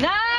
No!